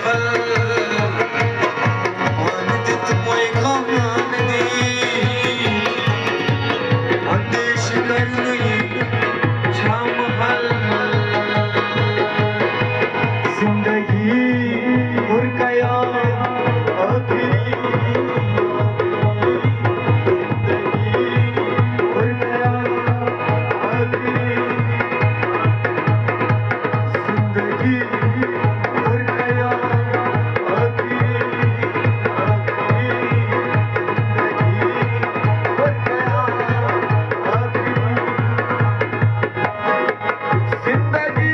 कमल जिंदगी